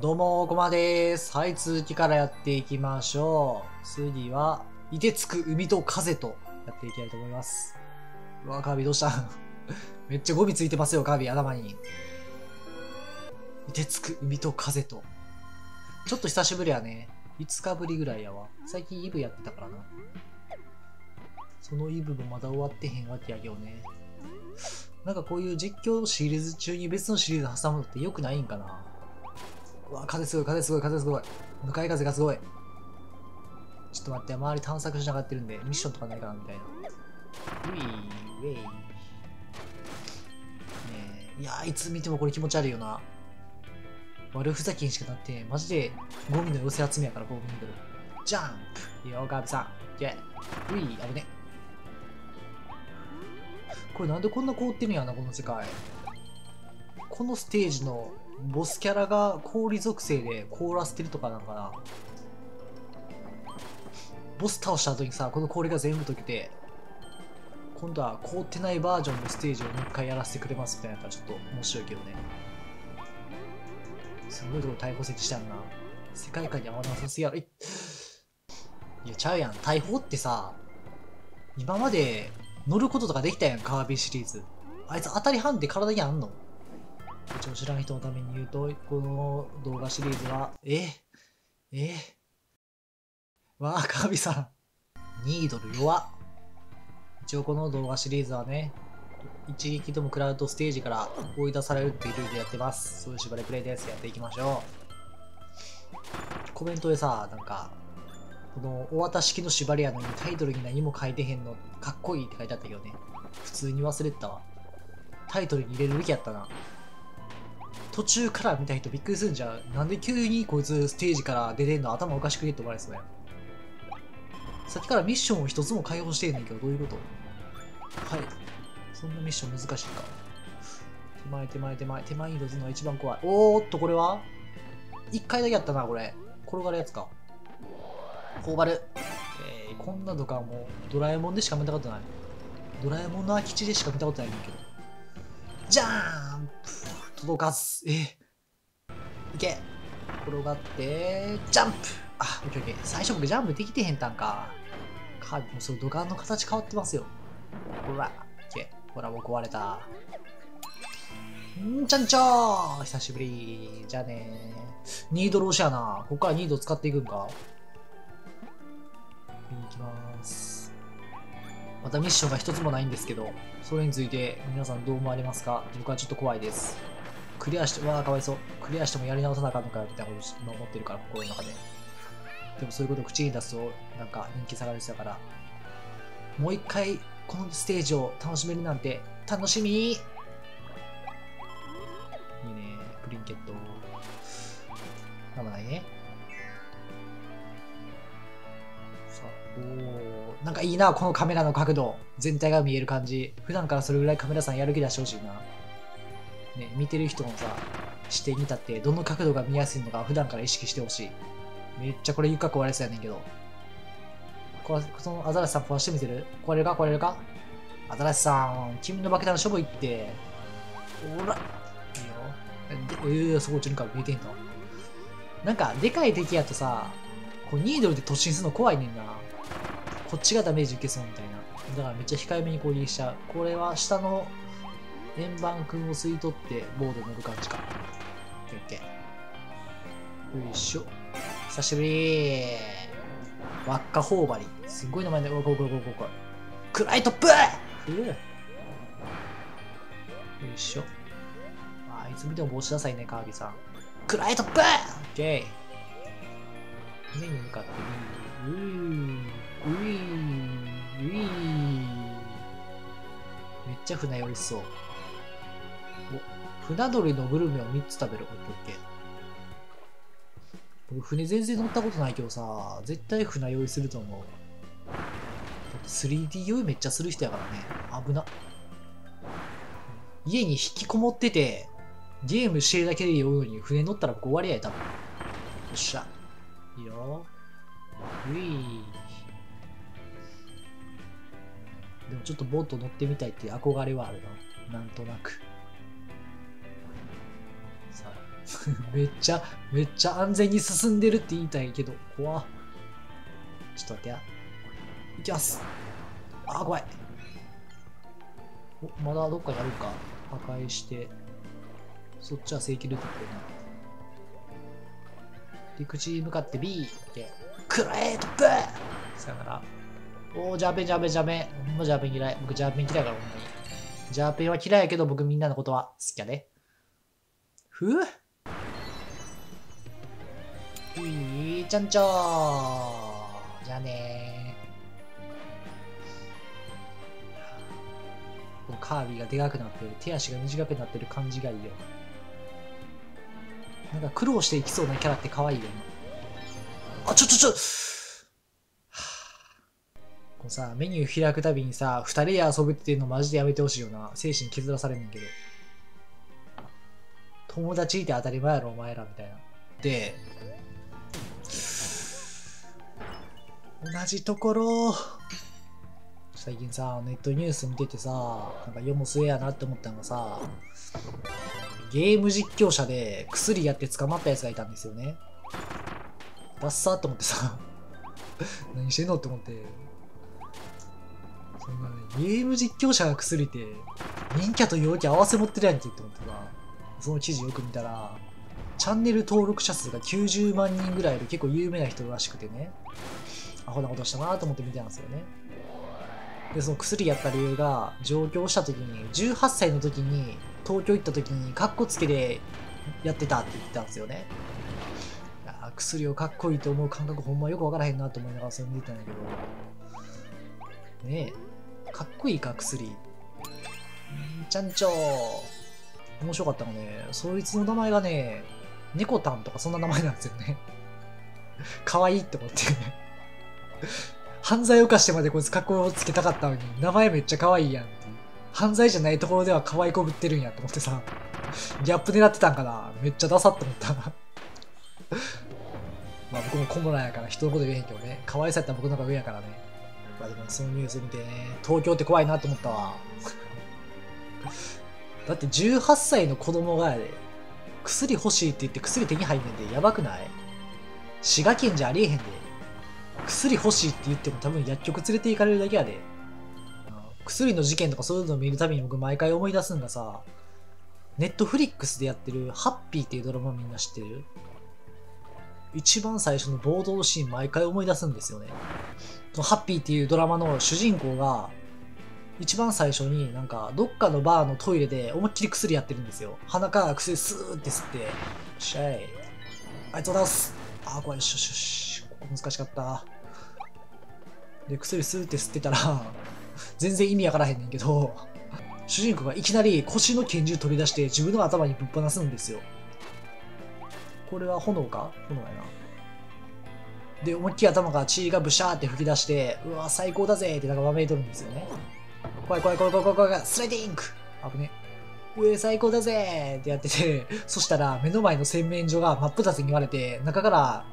どうも、ごまです。はい、続きからやっていきましょう。次は、いてつく海と風とやっていきたいと思います。うわ、カービィどうした？めっちゃゴミついてますよ、カービィ頭に。いてつく海と風と。ちょっと久しぶりやね。5日ぶりぐらいやわ。最近イブやってたからな。そのイブもまだ終わってへんわけやけどね。なんかこういう実況シリーズ中に別のシリーズ挟むのって良くないんかな？うわ、風すごい、風すごい、風すごい。向かい風がすごい。ちょっと待って、周り探索しながってるんで、ミッションとかないかなみたいな。ウィー、ウェイ。ねえいやー、いつ見てもこれ気持ち悪いよな。悪ふざけにしかなって、マジでゴミの寄せ集めやから、こう見てる。ジャンプいいよ、ガービさん。イェイ。ウィー、危ね。これなんでこんな凍ってるんやな、この世界。このステージのボスキャラが氷属性で凍らせてるとかなんかな。ボス倒した後にさ、この氷が全部溶けて、今度は凍ってないバージョンのステージをもう一回やらせてくれますみたいなやったらちょっと面白いけどね。すごいところ逮捕設置したんな。世界観に合わなさすぎやろ。いや、ちゃうやん。大砲ってさ、今まで乗ることとかできたやん、カービィシリーズ。あいつ当たり判定体にあんの？一応知らん人のために言うと、この動画シリーズは、え？え？わあ、カービィさん。ニードル弱。一応この動画シリーズはね、一撃でも食らうとステージから追い出されるっていうルールでやってます。そういう縛りプレイです。やっていきましょう。コメントでさ、なんか、この大型式の縛りやのにタイトルに何も書いてへんのかっこいいって書いてあったけどね。普通に忘れてたわ。タイトルに入れるべきやったな。途中から見た人びっくりするんじゃん。なんで急にこいつステージから出てんの頭おかしくねって思われそうや。さっきからミッションを一つも解放してんねんけど、どういうこと？はい。そんなミッション難しいか。手前手前手前、手前移動するのが一番怖い。おーっと、これは？一回だけやったな、これ。転がるやつか。頬張る。えー、こんなとかもうドラえもんでしか見たことない。ドラえもんの空き地でしか見たことないんだけど。ジャーンプ届かず。えー、いけ。転がって、ジャンプあ、オッケーオッケー。最初僕ジャンプできてへんたんか。か、もうその土管の形変わってますよ。ほら、いけ。ほら、もう壊れた。んちゃんちょー久しぶり。じゃあねニードローシやな。ここからニード使っていくんか。見に行きます。またミッションが一つもないんですけど、それについて皆さんどう思われますか？僕はちょっと怖いです。クリアして、わあ、かわいそう。クリアしてもやり直さなあかんのかよみたいなこと今思ってるから、心の中で。でもそういうことを口に出すと、なんか人気下がる人だから、もう一回このステージを楽しめるなんて楽しみいいねプリンケット。なんもないね。さあ、おーなんかいいな、このカメラの角度。全体が見える感じ。普段からそれぐらいカメラさんやる気出してほしいな。ね、見てる人のさ、視点に立って、どの角度が見やすいのか普段から意識してほしい。めっちゃこれ床壊れそうやねんけど。壊そのアザラシさん壊してみせる？壊れるか？壊れるか？アザラシさん、君の爆弾の処分行って。ほら。いいよ。でえー、そこ落ちるか見えてんのなんか、でかい敵やとさ、こうニードルで突進するの怖いねんな。こっちがダメージ受けそうみたいな。だからめっちゃ控えめに攻撃しちゃう。これは下の円盤くんを吸い取ってボード乗る感じか。オッケー。よいしょ。久しぶり輪っか頬張り。すっごい名前で、おいこいこいこいこいこい。クライトップふうよいしょ。あいつ見ても帽子なさいね、カービィさん。クライトップオッケー。目に向かってうー、うー、うー、うー。めっちゃ船酔いしそう。お、船鳥のグルメを3つ食べる。オッケー。僕船全然乗ったことないけどさ、絶対船酔いすると思う。だって 3D 酔いめっちゃする人やからね。危な。家に引きこもってて、ゲームしてるだけで酔うのに船乗ったら僕終わりや、多分。よっしゃ。いいよ。ういでもちょっとボート乗ってみたいっていう憧れはあるな。なんとなく。さあ、めっちゃ、めっちゃ安全に進んでるって言いたいけど、怖ちょっと待ってや。いきます。あー、怖い。お、まだどっかにあるか。破壊して。そっちは正規ルートっぽいな。陸地に向かって B って。くらえトップさよなら。おー、ジャーペンジャーペンジャーペン。ほんまジャーペン嫌い。僕ジャーペン嫌いからほんまに。ジャーペンは嫌いやけど僕みんなのことは好きやで。ふぅいいちゃんちょー。じゃあねー。このカービィがでかくなってる手足が短くなってる感じがいいよ。なんか苦労していきそうなキャラって可愛いよね。あちょちょちょ。はあこのさメニュー開くたびにさ二人で遊ぶっていうのマジでやめてほしいよな。精神削らされんねんけど。友達いて当たり前やろお前らみたいな。で同じところ最近さネットニュース見ててさなんか世も末やなって思ったのがさゲーム実況者で薬やって捕まったやつがいたんですよね。ダッサーと思ってさ 何してんのって思って。そんなねゲーム実況者が薬って陰キャと陽キャ合わせ持ってるやんけって思ってさ。その記事よく見たらチャンネル登録者数が90万人ぐらいで結構有名な人らしくてねアホなことしたなと思って見てたんですよね。で、その薬やった理由が、上京した時に、18歳の時に、東京行った時に、カッコつけでやってたって言ってたんですよね。薬をかっこいいと思う感覚ほんまよくわからへんなと思いながらそれ見てたんやけど。ねえ、かっこいいか、薬。んーちゃんちょー。面白かったのね、そいつの名前がね、猫タンとかそんな名前なんですよね。可愛いって思って。犯罪を犯してまでこいつ格好をつけたかったのに、名前めっちゃ可愛いやんっていう。犯罪じゃないところでは可愛いこぶってるんやと思ってさ、ギャップ狙ってたんかなめっちゃダサって思った。まあ僕もコモラやから人のこと言えへんけどね、可愛さやったら僕の方が上やからね。まあでもそのニュース見てね、東京って怖いなと思ったわ。だって18歳の子供が、薬欲しいって言って薬手に入んねんで、やばくない？滋賀県じゃありえへんで。薬欲しいって言っても多分薬局連れて行かれるだけやで。薬の事件とかそういうのを見るたびに僕毎回思い出すんがさ、ネットフリックスでやってるハッピーっていうドラマみんな知ってる？一番最初の冒頭シーン毎回思い出すんですよね。ハッピーっていうドラマの主人公が一番最初になんかどっかのバーのトイレで思いっきり薬やってるんですよ。鼻から薬スーって吸って、よっしゃい。ありがとうございます。あー、これよしよしよし。ここ難しかった。で、薬スーって吸ってたら、全然意味わからへんねんけど、主人公がいきなり腰の拳銃取り出して自分の頭にぶっ放すんですよ。これは炎か？炎やな。で、思いっきり頭が血がブシャーって吹き出して、うわ、最高だぜってなんかわめいとるんですよね。怖い怖い怖い怖い怖い怖い怖い、スライディング危ね。うえ、最高だぜってやってて、そしたら目の前の洗面所が真っ二つに言われて、中から、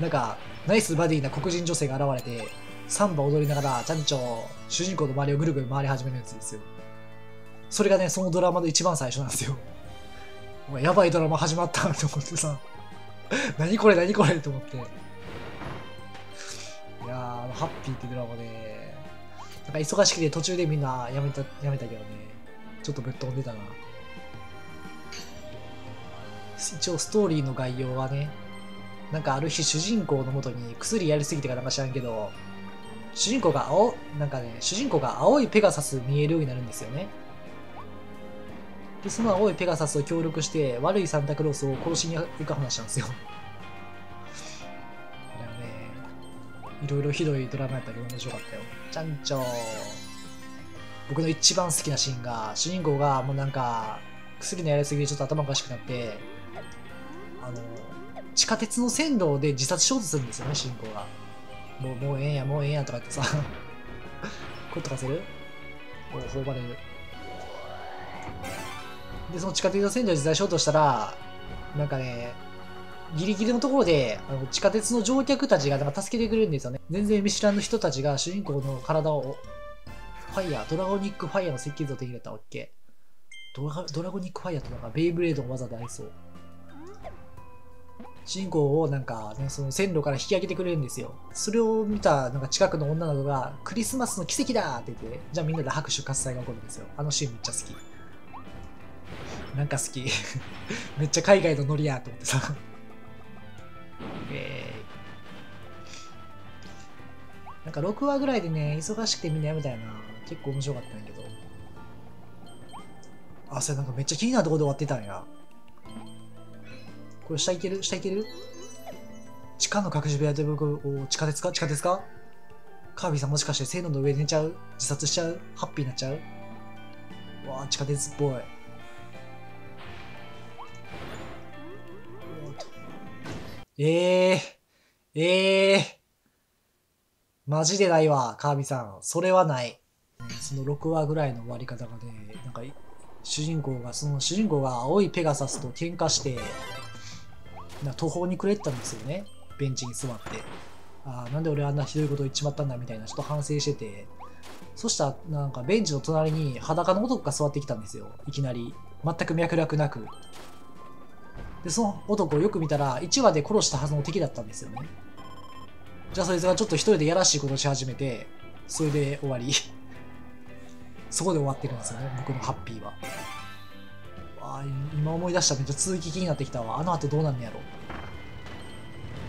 なんか、ナイスバディな黒人女性が現れて、サンバ踊りながら、ちゃんちょ、主人公の周りをぐるぐる回り始めるやつですよ。それがね、そのドラマの一番最初なんですよ。お前やばいドラマ始まったと思ってさ、何これ何これと思って。いやー、ハッピーってドラマで、なんか忙しくて途中でみんなやめた、やめたけどね、ちょっとぶっ飛んでたな。一応ストーリーの概要はね、なんかある日主人公のもとに薬やりすぎてかなんか知らんけど、主人公が青、なんかね、主人公が青いペガサス見えるようになるんですよね。で、その青いペガサスを協力して悪いサンタクロースを殺しに行く話なんですよ。だよね、いろいろひどいドラマやったけど面白かったよ。ちゃんちょ。僕の一番好きなシーンが、主人公がもうなんか、薬のやりすぎでちょっと頭おかしくなって、あの、地下鉄の線路で自殺しようとするんですよね、主人公が。もう、もうええんや、もうええんやとか言ってさ、これとかする？お頬張れる。で、その地下鉄の線路で自殺しようとしたら、なんかね、ギリギリのところで、あの地下鉄の乗客たちがなんか助けてくれるんですよね。全然見知らぬ人たちが主人公の体を、ファイヤー、ドラゴニックファイヤーの設計図を手に入れたわけ。ドラドラゴニックファイヤーってなんかベイブレードの技でありそう。主人公をなんかね、その線路から引き上げてくれるんですよ。それを見たなんか近くの女の子が、クリスマスの奇跡だって言って、じゃあみんなで拍手喝采が起こるんですよ。あのシーンめっちゃ好き。なんか好き。めっちゃ海外のノリやと思ってさ。えー、なんか6話ぐらいでね、忙しくてみんなやめたよな。結構面白かったんやけど。あ、それなんかめっちゃ気になるところで終わってたんや。これ下行ける？下行ける？地下の隠し部屋で僕、お地下鉄か？地下鉄か？カービィさんもしかして線路の上で寝ちゃう？自殺しちゃう？ハッピーになっちゃう？わあ、地下鉄っぽい。ええー、ええー、マジでないわ、カービィさん。それはない。その6話ぐらいの終わり方がね、なんか、主人公が、その主人公が青いペガサスと喧嘩して、な途方に暮れてたんですよね。ベンチに座って。ああ、なんで俺あんなひどいこと言っちまったんだみたいな、ちょっと反省してて。そしたら、なんかベンチの隣に裸の男が座ってきたんですよ。いきなり。全く脈絡なく。で、その男をよく見たら、1話で殺したはずの敵だったんですよね。じゃあそいつがちょっと一人でやらしいことし始めて、それで終わり。そこで終わってるんですよね、僕のハッピーは。わあ、今思い出しためっちゃ続き気になってきたわ。あの後どうなんねやろ。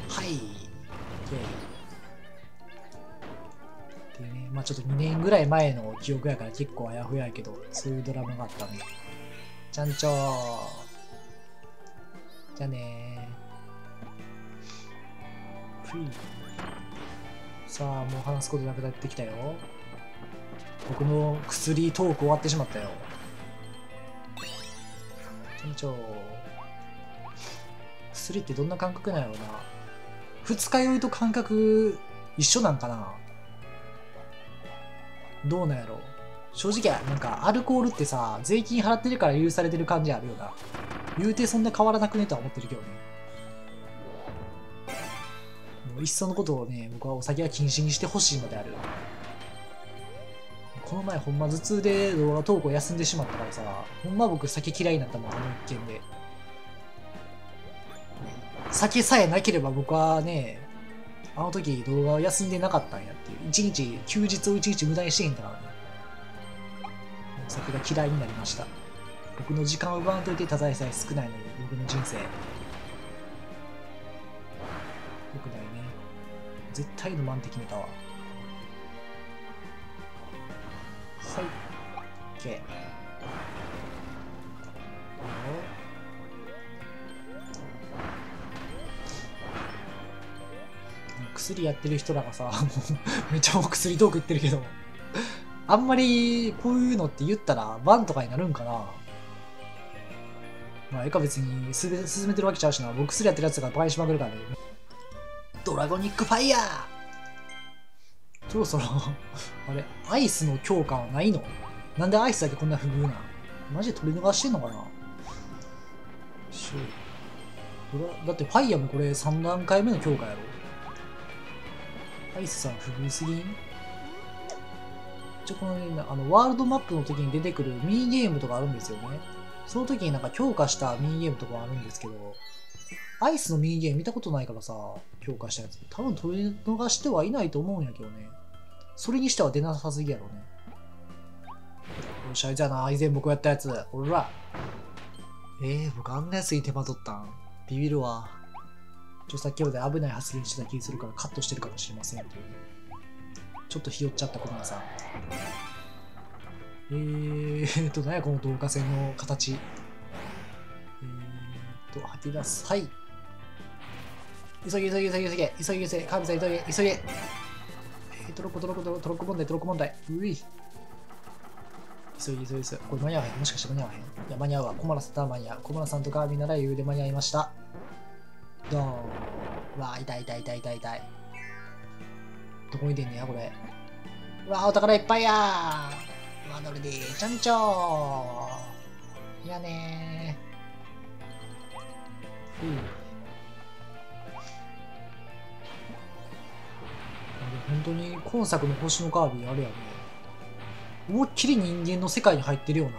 はい。でね、まあちょっと2年ぐらい前の記憶やから結構あやふややけど、そういうドラマがあったね。ちゃんちょー。じゃあねさあもう話すことなくなってきたよ。僕の薬トーク終わってしまったよ。店長。薬ってどんな感覚なんやろうな。二日酔いと感覚一緒なんかな。どうなんやろう。正直なんかアルコールってさ税金払ってるから許されてる感じあるよな言うてそんな変わらなくねとは思ってるけどね。もういっそのことをね、僕はお酒は禁止にしてほしいのである。この前ほんま頭痛で動画投稿休んでしまったからさ、ほんま僕酒嫌いになったもん、あの一件で。酒さえなければ僕はね、あの時動画を休んでなかったんやっていう。一日、休日を一日無駄にしてへんからね。お酒が嫌いになりました。僕の時間を奪わんといてただでさえ少ないのに僕の人生。よくないね。絶対の満的にたわはい。OK 薬やってる人らがさ、もうめっちゃお薬トーク言ってるけど、あんまりこういうのって言ったらバンとかになるんかな。まあ、えか別に進めてるわけちゃうしな。僕すりやってるやつがバカにしまくるからね。ドラゴニックファイヤー！そろそろ あれ、アイスの強化はないの？なんでアイスだけこんな不遇な？マジで取り逃してんのかな？しだってファイヤーもこれ3段階目の強化やろ。アイスさん不遇すぎん？ちょ、このね、あの、ワールドマップの時に出てくるミニゲームとかあるんですよね。その時になんか強化したミニゲームとかあるんですけど、アイスのミニゲーム見たことないからさ、強化したやつ。多分取り逃してはいないと思うんやけどね。それにしては出なさすぎやろね。よっしゃ、じゃあな、以前僕やったやつ。ほら。えー、僕あんなやつに手間取ったん？ビビるわ。ちょ、さっきまで危ない発言してた気するからカットしてるかもしれませんという。ちょっとひよっちゃった小村さん。えーと、何やこの導火線の形。えーと、吐き出す。はい。急げ急げ急げ急げ。急げ急げ。神さん急げ急げ。えー、トロッコトロッコトロッコ問題トロッコ問題。うい急げ急げ急げ。これ間に合わへん。もしかして間に合わへん。いや間に合うわ。小村さんと間に合う。小村さんとガービーなら余裕で間に合いました。ドーン。うわ痛い痛い痛い痛い痛い。どこに出んねやこれうわお宝いっぱいやーマドルでちゃんちょーいやねー。うん。本当に今作の星のカービィあれやね。思いっきり人間の世界に入ってるような。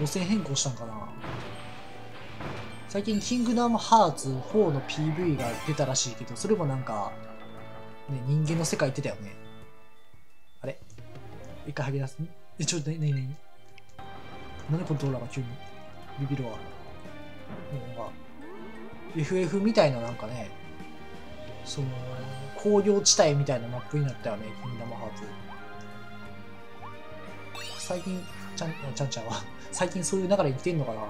路線変更したんかな。最近、キングダムハーツ4の PV が出たらしいけど、それもなんか、ね、人間の世界行ってたよね。あれ？一回吐き出す？え、ちょっと、ね、ね、ね、なんでコントローラーが急に？ビビるわ。なんか、FF みたいななんかね、その、工業地帯みたいなマップになったよね、キンダムハーツ。最近、ちゃん、ちゃんちゃんは、最近そういう流れ行ってんのかな？こ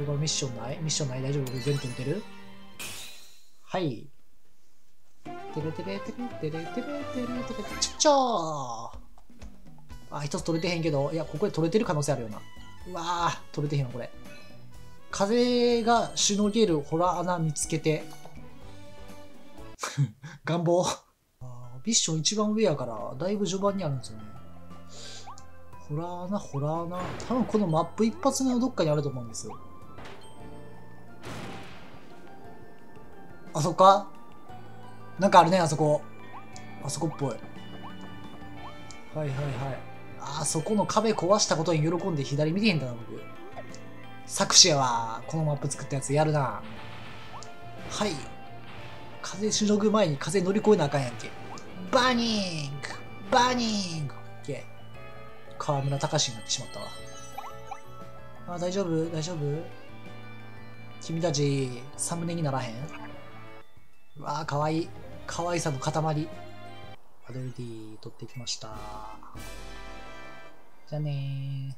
れからミッションない？ミッションない？大丈夫？全部取れてる？はい。てれてれてれてれてれてれてれちっちゃーあ、一つ取れてへんけど、いや、ここで取れてる可能性あるよな。うわー、取れてへんわ、これ。風がしのげるホラー穴見つけて。願望あービッション一番上やから、だいぶ序盤にあるんですよね。ホラー穴、ホラー穴。多分このマップ一発目のどっかにあると思うんですよ。あそこかなんかあるね、あそこ。あそこっぽい。はいはいはい。あそこの壁壊したことに喜んで左見てへんだな、僕。策士やわ。このマップ作ったやつやるな。はい。風しのぐ前に風乗り越えなあかんやんけ。バーニングバーニングオッケー。河村隆になってしまったわ。あ、大丈夫？大丈夫？君たち、サムネにならへん？うわあ、かわいい。可愛さの塊。ワドルディ取ってきました。じゃあねー。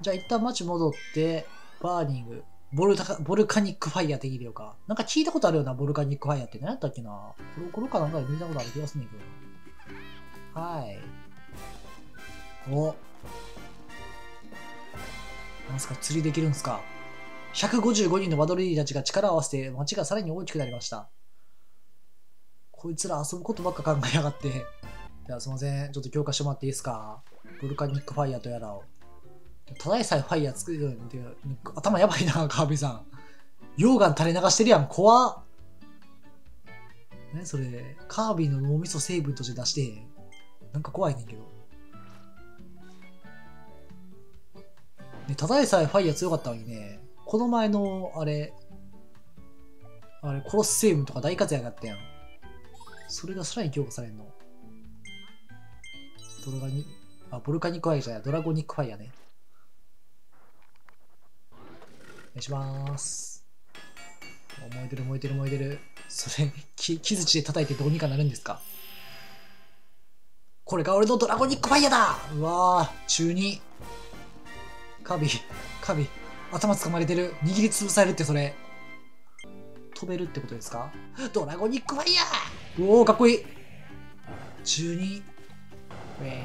じゃあ一旦街戻って、バーニング、ボルタカボルカニックファイヤーって入れようか。なんか聞いたことあるよな、ボルカニックファイヤーって何やったっけな。コロコロかなんかで見たことある気がすんねんけど。はい。お。なんすか、釣りできるんすか。155人のバドルディたちが力を合わせて街がさらに大きくなりました。こいつら遊ぶことばっか考えやがって。じゃあすいません。ちょっと強化してもらっていいですか？ボルカニックファイヤーとやらを。ただでさえファイヤー作るよって頭やばいな、カービィさん。溶岩垂れ流してるやん、怖っ。何それ、カービィの脳みそ成分として出して。なんか怖いねんけど。ね、ただでさえファイヤー強かったのにね、この前の、あれ、あれ、コロッセウムとか大活躍だったやん。それがさらに強化されんの。ドラガニ、あ、ボルカニックファイヤーじゃない、ドラゴニックファイヤーね。お願いします。燃えてる燃えてる燃えてる。それ、き木槌で叩いてどうにかなるんですか？これが俺のドラゴニックファイヤーだうわぁ、中2。カビ、カビ、頭掴まれてる。握りつぶされるってそれ。飛べるってことですか？ドラゴニックファイヤーおおかっこいい。中2。え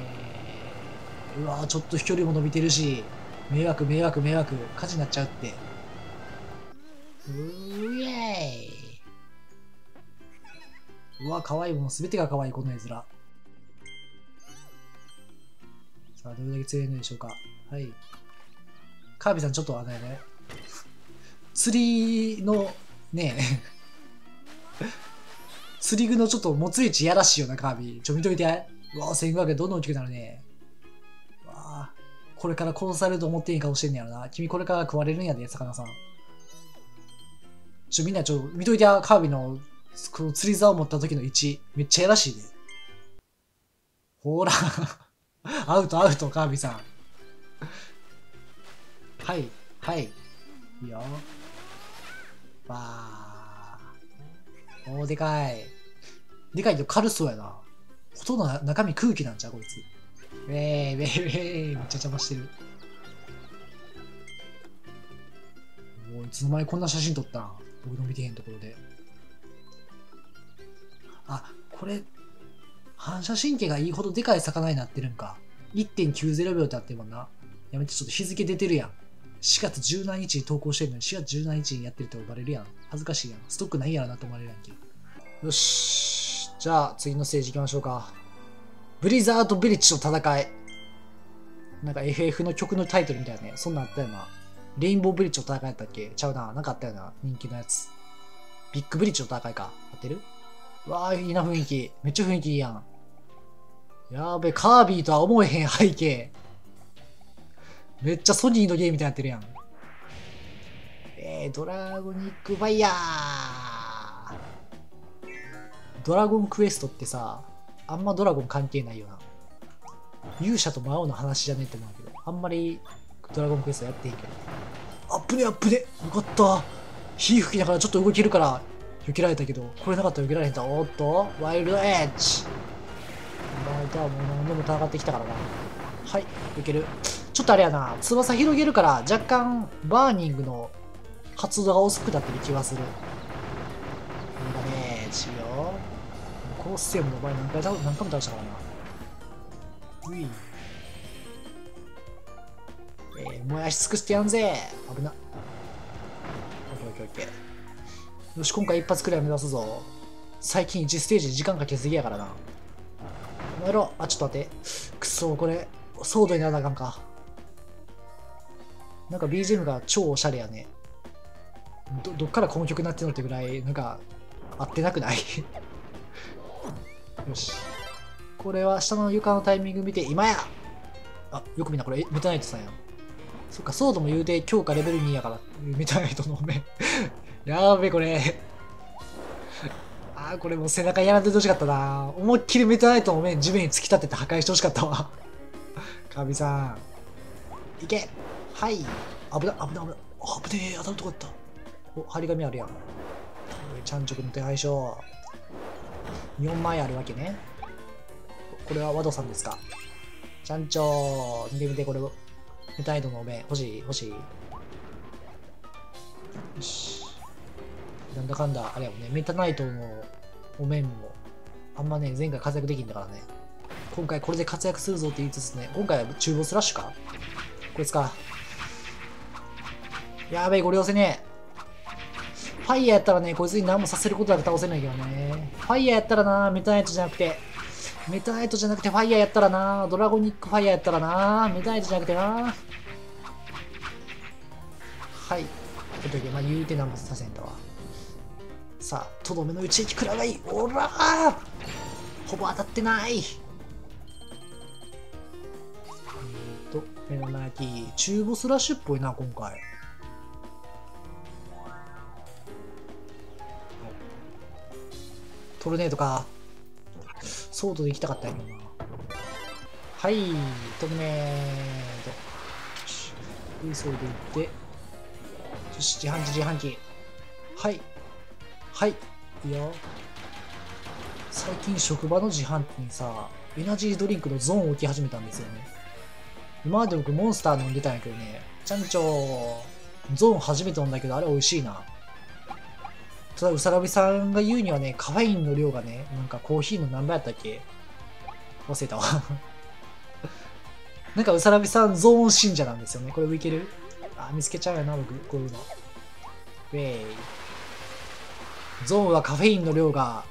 ー、うわぁ、ちょっと飛距離も伸びてるし。迷惑迷惑迷惑火事になっちゃうって。うーイエー。イうわ可愛いもの全てが可愛いこの絵面さあどれだけ強いのでしょうか。はい。カービィさんちょっとあれね。釣りのねえ。釣り具のちょっと持つ位置やらしいよなカービィちょ見といてうわぁ1500円どんどん大きくなるねわあこれから殺されると思っていい顔してんねやろな。君これから食われるんやで、魚さん。ちょ、みんなちょ、見といて、カービィの、この釣り竿を持った時の位置。めっちゃやらしいで。ほら。アウト、アウト、カービィさん。はい、はい。いいよ。わー。おー、でかい。でかいけど軽そうやな。ほとんど中身空気なんちゃこいつ。ウェーイウェーイウェーイめっちゃ邪魔してる。もういつの間にこんな写真撮ったん？僕の見てへんところで。あ、これ、反射神経がいいほどでかい魚になってるんか。1.90秒ってあってもんな。やめて、ちょっと日付出てるやん。4月17日に投稿してるのに4月17日にやってるってバレるやん。恥ずかしいやん。ストックないやろなと思われるやんけ。よし。じゃあ次のステージ行きましょうか。ブリザード・ビリッジと戦い。なんか FF の曲のタイトルみたいなね。そんなんあったよな。レインボーブリッジと戦いやったっけ？ちゃうな。なんかあったよな。人気のやつ。ビッグブリッジと戦いか。合ってる？わあ、いいな雰囲気。めっちゃ雰囲気いいやん。やーべ、カービィとは思えへん背景。めっちゃソニーのゲームみたいになってるやん。ードラゴニックファイヤードラゴンクエストってさ、あんまドラゴン関係ないよな。勇者と魔王の話じゃねえと思うけど、あんまりドラゴンクエストやっていいけど。あっぶねあっぶねよかった火吹きながらちょっと動けるから避けられたけど、これなかったら避けられへんだ。おっと、ワイルドエッジまあ、じゃあもう何でも戦ってきたからな。はい、いける。ちょっとあれやな、翼広げるから若干バーニングの発動が遅くなってる気はする。セームの場合何回何回も倒したからな。うい。えー、燃やし尽くしてやんぜ危な。オッケーオッケーオッケー。よし、今回一発くらい目指すぞ。最近1ステージ時間かけすぎやからな。やろう。あ、ちょっと待って。くそ、これ、ソードにならなあかんか。なんか BGM が超おしゃれやね。ど、どっからこの曲になってんのってぐらい、なんか、合ってなくない？よし。これは下の床のタイミング見て、今やあ、よくみんなこれ、メタナイトさんやん。そっか、ソードも言うて強化レベル2やから、メタナイトの目。やーべ、これ。あー、これもう背中やらんでほしかったな。思いっきりメタナイトの面地面に突き立てて破壊してほしかったわ。カビさん。いけはい。危ない、危ない、危ない。危ねえ、当たるとこだった。お、張り紙あるやん。ちゃんちょくの手配書。4枚あるわけね。これはワドさんですか？ちゃんちょ見てみて、これを。メタナイトのお面。欲しい欲しいよし。なんだかんだ、あれやもんね。メタナイトのお面も、あんまね、前回活躍できんだからね。今回これで活躍するぞって言いつつね、今回は中ボスラッシュか？こいつか。やべえ、ご了承ねえファイヤーやったらね、こいつに何もさせることなく倒せないけどね。ファイヤーやったらな、メタナイトじゃなくて、メタナイトじゃなくてファイヤーやったらな、ドラゴニックファイヤーやったらな、メタナイトじゃなくてな。はい。というわけで、まあ言うて何もさせんだわ。さあ、とどめの一撃くらがいい。おらーほぼ当たってない。えーと、目の前キー中ボスラッシュっぽいな、今回。トルネードか。ソードで行きたかったんやけどな。はい、トルネード。よし急いで行って。よし、自販機、自販機。はい。はい。いいよ。最近職場の自販機にさ、エナジードリンクのゾーンを置き始めたんですよね。今まで僕モンスター飲んでたんやけどね、ちゃんちょ、ゾーン初めて飲んだけど、あれ美味しいな。ただ、うさらびさんが言うにはね、カフェインの量がね、なんかコーヒーの何倍やったっけ？忘れたわ。なんかうさらびさんゾーン信者なんですよね。これいける？あ、見つけちゃうよな、僕、こういうの。ウェイ。ゾーンはカフェインの量が、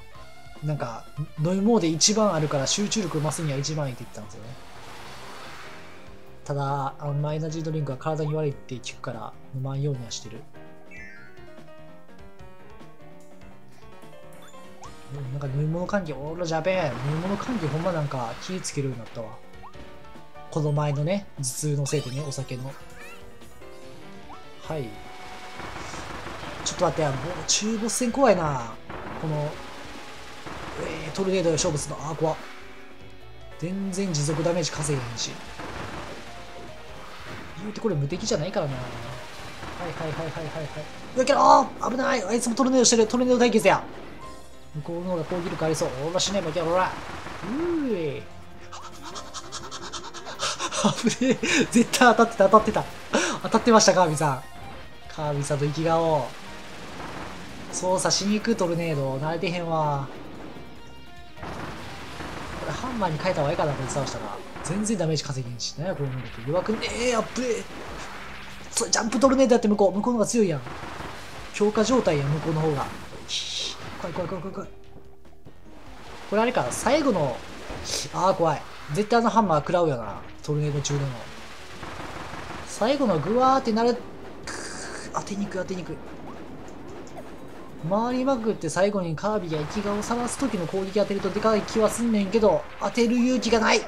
なんか、飲み物で一番あるから集中力増すには一番いいって言ったんですよね。ただ、あのエナジードリンクは体に悪いって聞くから飲まんようにはしてる。なんか飲み物関係、おらじゃべえ。飲み物関係ほんまなんか気ぃつけるようになったわ。この前のね、頭痛のせいでね、お酒の。はい。ちょっと待って、もう中ボス戦怖いな。この、えー、トルネードで勝負するの。あー、怖全然持続ダメージ稼げへんし。言うてこれ無敵じゃないからな。はいはいはいはいはいはい。だけど、あ危ないあいつもトルネードしてる。トルネード対決や。向こうの方が攻撃力ありそう。おらしねえばいけろ、ら。うーい。危ねえ。絶対当たってた、当たってた。当たってました、カービィさん。カービィさんと生き顔。操作しに行くトルネード。慣れてへんわ。これハンマーに変えた方がいいかな、こいつ倒したら。全然ダメージ稼げんし。なや、この能力。弱くねえ、やっべえ。それジャンプトルネードやって向こう。向こうの方が強いやん。強化状態やん、向こうの方が。怖い怖い怖い怖い怖い。これあれか、最後の、ああ、怖い。絶対あのハンマー食らうよな。トルネード中でも。最後のグワーってなる。当てにくい当てにくい。回りまくって最後にカービィが生き顔を探す時の攻撃当てるとでかい気はすんねんけど、当てる勇気がない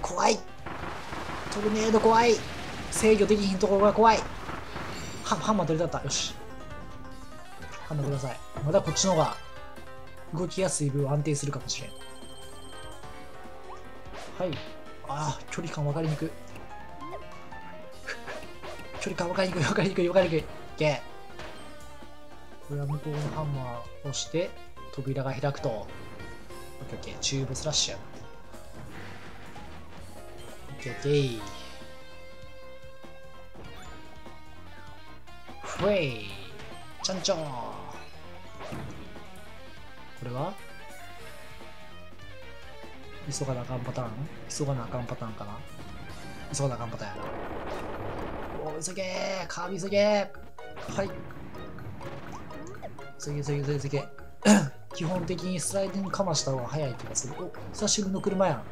怖いトルネード怖い制御できひんところが怖いハンマー取りだった。よし。ハンマーください。まだこっちの方が動きやすい分安定するかもしれん。はい。ああ、距離感分かりにくい。距離感分かりにくい、分かりにくい、分かりにくい。いけ。これは向こうのハンマーを押して、扉が開くと。オッケーオッケー、チューブスラッシュやな。オッケーオッケー。フェイちゃんちょーこれは？急がなあかんパターン？急がなあかんパターンかな？急がなあかんパターンやな。お急げーカービィ急げはい。急げ急げ急げ急げ。基本的にスライディングかました方が早い気がする。お久しぶりの車やん。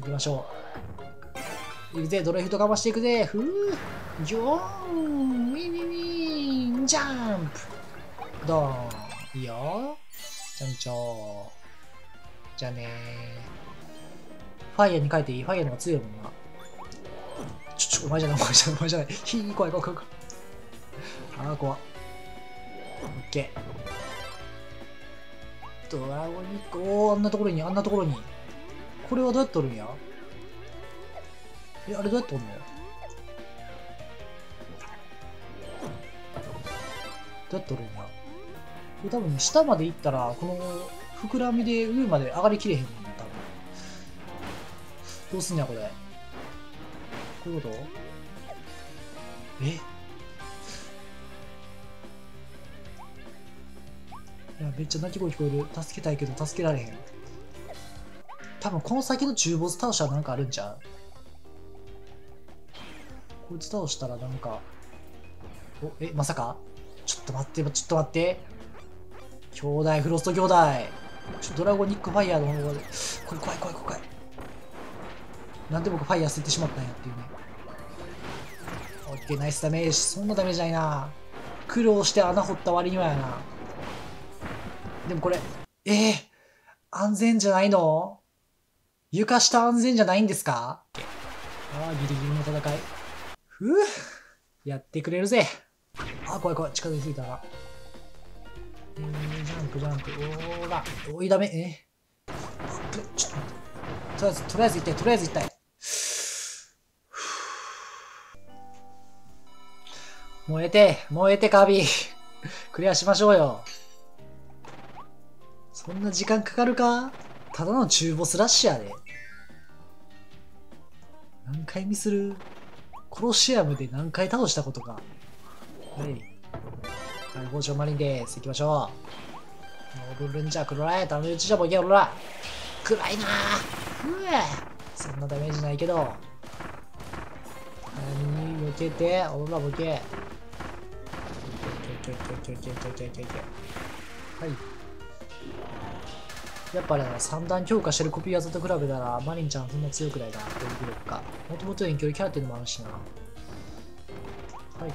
行きましょう。行くぜ、ドリフトかましていくぜ。ふぅ。ジョーンウィンウィンジャンプドーンいいよ。ちゃんちょー。じゃあねー。ファイヤーに書いていい？ファイヤーの方が強いもんな。ちょ、ちょ、お前じゃない、お前じゃない、お前じゃない。ひー、怖い、怖い、怖い。怖いあー、怖っ。オッケー。ドラゴニック、おー、あんなところに、あんなところに。これはどうやって取るんや？え、あれどうやって取るの？どうやって取るんやこれ多分下まで行ったら、この膨らみで上まで上がりきれへんねん、多分。どうすんや、これ。こういうこと？え？いや、めっちゃ鳴き声聞こえる。助けたいけど助けられへん。多分この先の中ボス倒したらなんかあるんちゃう？こいつ倒したらなんか。お、え、まさか？ちょっと待って、ちょっと待って。兄弟、フロスト兄弟。ちょドラゴニックファイヤーの方が、これ怖い怖い怖い。なんで僕ファイヤー捨ててしまったんやっていうね。オッケー、ナイスダメージ。そんなダメージないな。苦労して穴掘った割にはやな。でもこれ、えー、安全じゃないの？床下安全じゃないんですか？ああ、ギリギリの戦い。ふぅ、やってくれるぜ。あ、怖い怖い、近づいすぎたな。えー、ジャンプ、ジャンプ、おーら、おい、ダメ、え、ちょっと待って。とりあえず、とりあえず行ったい、とりあえず行ったい。燃えて、燃えて、カービィ。クリアしましょうよ。そんな時間かかるか？ただの中ボスラッシュやで。何回見する？コロシアムで何回倒したことか。はい。はい、包丁マリンです。行きましょう。ノブルンジャー、クロライタのうちじゃボケろら。暗いなぁ。うえそんなダメージないけど。何避けて、オーラボケ。はい。やっぱね、三段強化してるコピー技と比べたら、マリンちゃんそんな強くないな、攻撃力か。もともと遠距離キャラっていうのもあるしな。はい。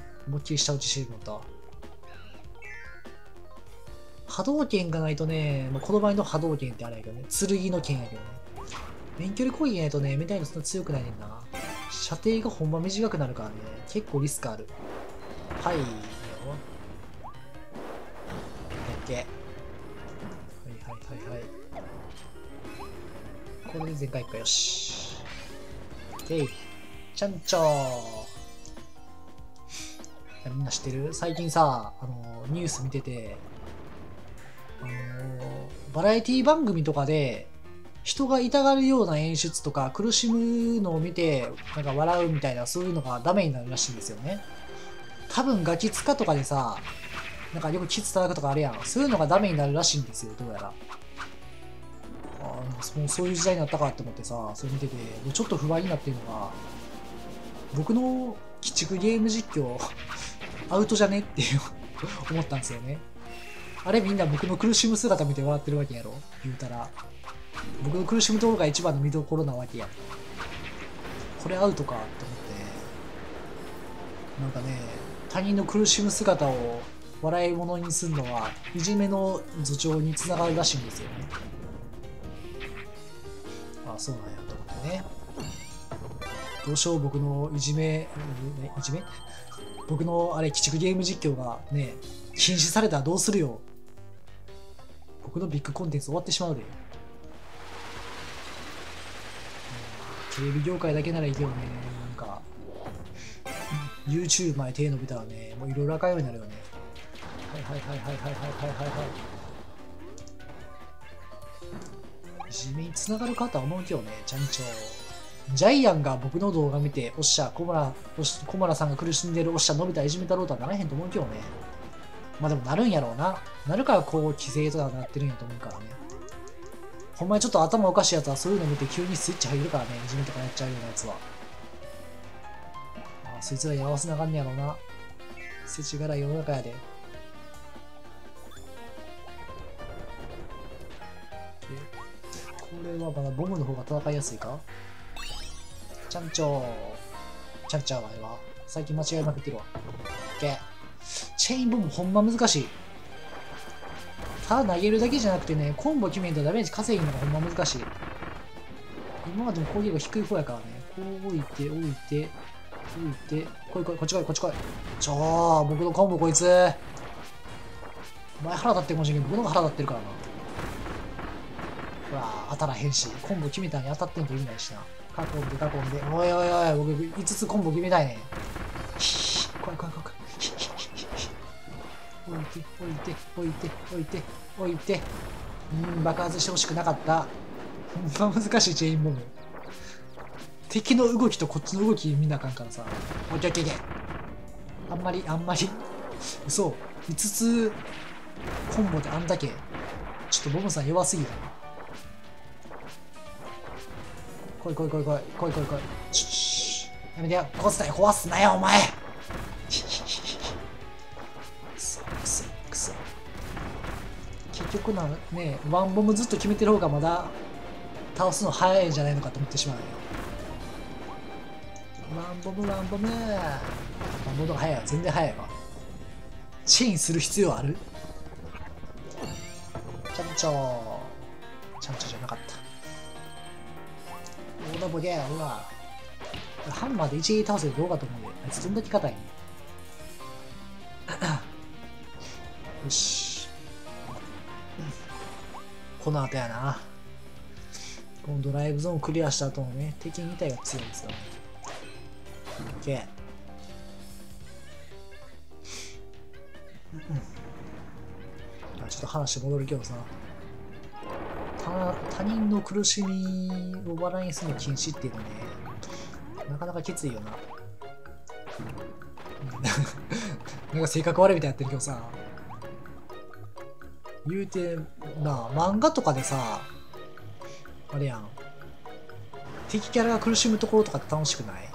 思いっきり下打ちしてるのと。波動拳がないとね、まあ、この場合の波動拳ってあれやけどね、剣の剣やけどね。遠距離攻撃ないとね、メタイのそんな強くないねんな。射程がほんま短くなるからね、結構リスクある。はい、よ。オッケー。はいはいはいはい。これで全回かよし。でい。ちゃんちょー。みんな知ってる？最近さ、あの、ニュース見てて、あの、バラエティ番組とかで、人が痛がるような演出とか、苦しむのを見て、なんか笑うみたいな、そういうのがダメになるらしいんですよね。多分ガキ使とかでさ、なんかよくキツ叩くとかあるやん。そういうのがダメになるらしいんですよ、どうやら。あもうそういう時代になったかって思ってさ、それ見てて、ちょっと不安になってるのが、僕の鬼畜ゲーム実況アウトじゃね？って思ったんですよね。あれみんな僕の苦しむ姿見て笑ってるわけやろ？言うたら。僕の苦しむところが一番の見どころなわけや。これアウトかって思って。なんかね他人の苦しむ姿を笑い物にするのはいじめの助長につながるらしいんですよね。ああそうなんやと思ってね。どうしよう僕のいじめ？いじめ？僕のあれ鬼畜ゲーム実況がね禁止されたらどうするよ。僕のビッグコンテンツ終わってしまうで、テレビ業界だけならいいけどね。なんか YouTube まで手伸びたらねもういろいろ赤いようになるよね。はいはいはいはいはいはいはいはい。はいいじめにつながるかとは思うけどねちゃんちょジャイアンが僕の動画見て、おっしゃ、小村、小村さんが苦しんでるおっしゃ、伸びたいじめたろうとはならへんと思うけどね。まあでもなるんやろうな。なるからこう、規制とかなってるんやと思うからね。ほんまにちょっと頭おかしいやつはそういうの見て急にスイッチ入るからね、いじめとかやっちゃうようなやつは。ああ、そいつらに合わせなあかんねやろうな。世知辛い世の中やで。これはまだボムの方が戦いやすいか？ちゃんちょー。ちゃんちゃうわ、あれは。最近間違えまくってるわ。オッケー。チェインボムほんま難しい。ただ投げるだけじゃなくてね、コンボ決めんとダメージ稼ぎるのがほんま難しい。今までも攻撃が低い方やからね。こう置いて、置いて、置いて、来い来い、こっち来い、こっち来い。ちょー、僕のコンボこいつ。お前腹立ってるかもしれんけど、僕のが腹立ってるからな。ほら、当たらへんし、コンボ決めたのに当たってんと意味ないしな。囲んで囲んで。おいおいおい、僕5つコンボ決めたいね。怖い怖い怖い怖い。置いて、置いて、置いて、置いて、置いて。うん、爆発してほしくなかった。ほんま難しいチェインボム。敵の動きとこっちの動き見なあかんからさ。オッケーオッケーオッケー。あんまり、あんまり。嘘。5つコンボであんだけ。ちょっとボムさん弱すぎるな。来い来い来い来い。来い来い来い。やめてよ。壊すなよ壊すなよお前。結局なねワンボムずっと決めてる方がまだ倒すの早いんじゃないのかと思ってしまうよ。ワンボムワンボム。ワンボムが早いわ全然早いわ。チェインする必要ある？ちゃんちょちゃんちょじゃなかったオーダーボゲーうわハンマーで一撃倒せるどうかと思うよ。あいつどんだけ硬いね よし。この後やな。このドライブゾーンクリアした後のね敵2体が強いんですよ。OK ちょっと話戻るけどさ。他人の苦しみを笑いにするの禁止っていうのね。なかなかきついよな。なんか性格悪いみたいになってるけどさ。言うてなあ漫画とかでさあれやん。敵キャラが苦しむところとかって楽しくない？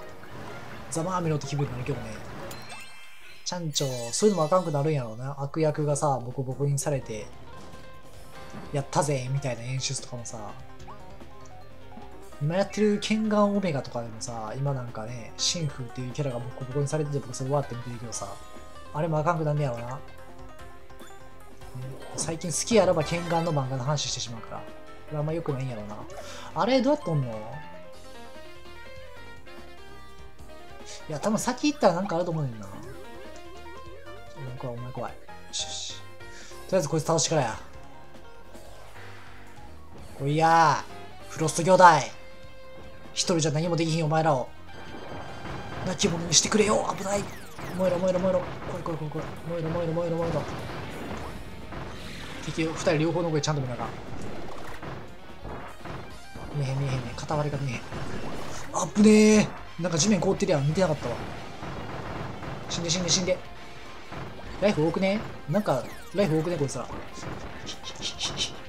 ざまあみろって気分になるけどね。ちゃんちょそういうのもあかんくなるんやろうな。悪役がさボコボコにされて。やったぜみたいな演出とかもさ今やってるケンガンオメガとかでもさ今なんかねシンフっていうキャラがボコボコにされてて僕それわって見てるけどさあれもあかんくなんねやろな。最近好きやらばケンガンの漫画の話してしまうから。これあんま良くないんやろな。あれどうやってんの？いや多分先行ったらなんかあると思うねんな。怖いお前怖い。よしよし。とりあえずこいつ倒してからや。おいやーフロスト兄弟。一人じゃ何もできひんお前らを。亡き者にしてくれよ。危ない。燃えろ燃えろ燃えろ。来い来い来い来い。燃えろ燃えろ燃えろ燃えろ。敵二人両方の声ちゃんと見ながら。見えへん見えへんね。片割れが見えへん。あっぶねえ。なんか地面凍ってるやん。見てなかったわ。死んで死んで死んで。ライフ多くね？なんかライフ多くねこいつら。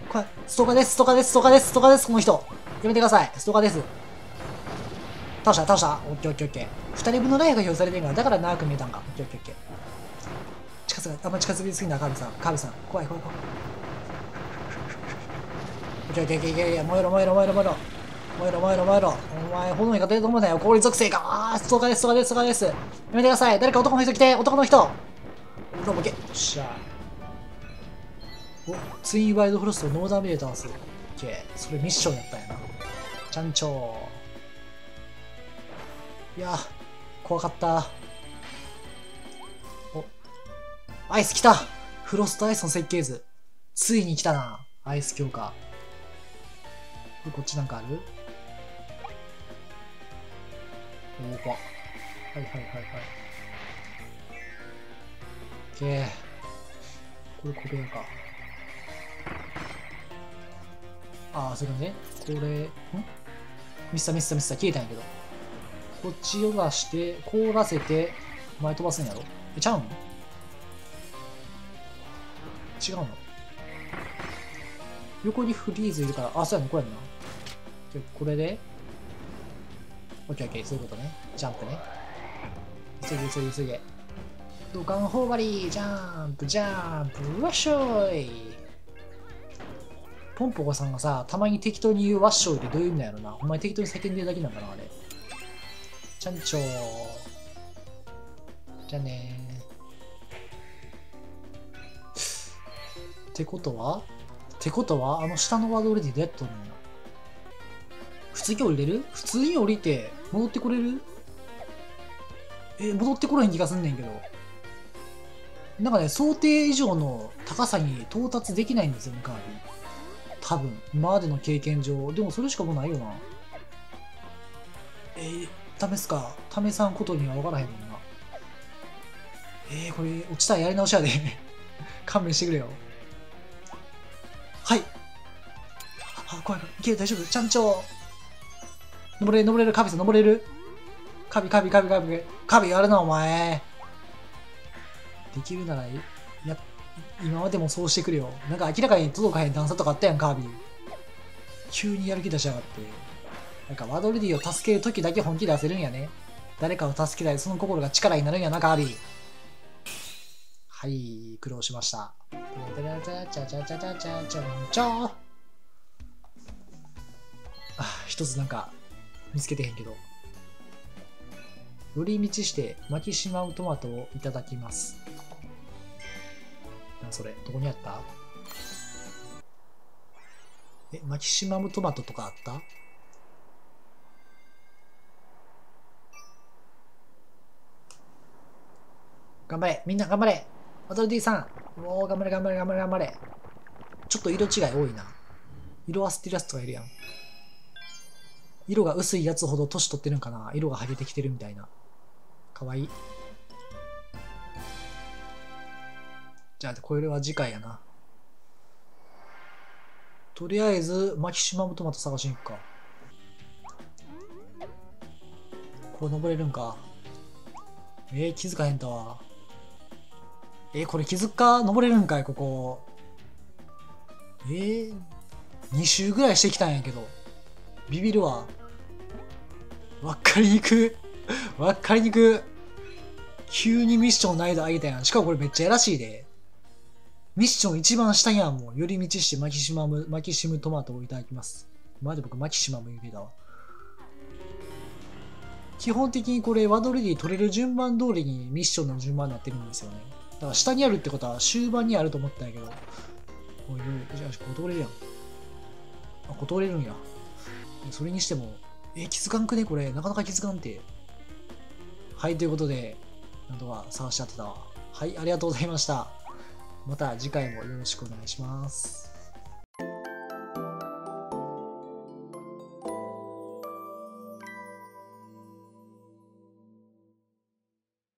これ、ストーカーです、ストーカーです、ストーカーです、ストーカーです、この人。やめてください、ストーカーです。倒した倒したオッケーオッケーオッケー。二人分のライフが表示されてんから、だから長く見えたんか。オッケーオッケーオッケー。近づく、あんま近づきすぎな、カービさん。カービさん。怖い怖い怖い。オッケーオッケーオッケーオッケー。燃えろ燃えろ燃えろ燃えろ。燃えろ燃えろ燃えろ。お前、炎に勝てると思うなよ。氷属性か。あー、ストーカーです、ストーカーです、ストーカーです。やめてください。誰か男の人来て、男の人。ロボケ。よっしゃ。お、ツインワイドフロストノーダメージ倒す。オッケー。それミッションやったんやな。ちゃんちょー。いや、怖かった。お、アイス来たフロストアイスの設計図。ついに来たな。アイス強化。こっちなんかある？おー、怖はいはいはいはい。オッケー。これ小部屋か。ああ、それね。これ、ん？ミスタミスタミスタ消えたんやけど。こっちを出して、凍らせて、前飛ばすんやろ？え、ちゃうん違うの？横にフリーズいるから、あ、そうやね、これやな。じゃこれで、オッケーオッケー、そういうことね。ジャンプね。急げ急げ急げ。土管頬張り、ジャンプ、ジャンプ、うわっしょい。ポンポコさんがさ、たまに適当に言うわっしょいってどういう意味なんやろな。お前適当に叫んでるだけなんかな、あれ。ちゃんちょー。じゃねー。ってことは？ってことは？あの下のワード俺でどうやっとんの普通に降りれる？普通に降りて戻ってこれる？え、戻ってこれへん気がすんねんけど。なんかね、想定以上の高さに到達できないんですよね、カービィ。多分、今までの経験上。でもそれしかもうないよな。えー、試すか。試さんことには分からへんもんな。えー、これ、落ちたらやり直しやで。勘弁してくれよ。はい。あ、怖い怖い。いける、大丈夫。ちゃんちょ。登れる、登れる。カビさん、登れる。カビ、カビ、カビ、カビ。カビやるな、お前。できるならい、や、今までもそうしてくれよ。なんか明らかに届かへん段差とかあったやん、カービィ。急にやる気出しやがって。なんかワドルディを助けるときだけ本気出せるんやね。誰かを助けたい、その心が力になるんやな、カービィ。はい、苦労しました。ちゃちゃちゃちゃちゃちゃちゃあ、一つなんか見つけてへんけど。寄り道して巻きしまうトマトをいただきます。なそれ、どこにあった？え、巻きしまむトマトとかあった？頑張れみんな頑張れワトル D さんもう頑張れ頑張れ頑張れ頑張れちょっと色違い多いな。色あせてるやつとかいるやん。色が薄いやつほど年取ってるんかな色が剥げてきてるみたいな。かわいい。じゃあ、これは次回やな。とりあえず、マキシマムトマト探しに行くか。ここ登れるんか？えー、気づかへんたわ。えー、これ気づくか？登れるんかい、ここ。えー、2周ぐらいしてきたんやけど。ビビるわ。わかりにく。わかりにく。急にミッション難易度上げたやん。しかもこれめっちゃやらしいで。ミッション一番下やんもう。寄り道してマキシマム、マキシムトマトをいただきます。まで僕マキシマム言うてたわ。基本的にこれワドルディ取れる順番通りにミッションの順番になってるんですよね。だから下にあるってことは終盤にあると思ったんやけど。おいおい、じゃあ、ここ通れるやん。あ、ここ通れるんや。それにしても、え、気づかんくね？これ。なかなか気づかんて。はい、ということで、なんとか探しちゃってたわ。はい、ありがとうございました。また次回もよろしくお願いします。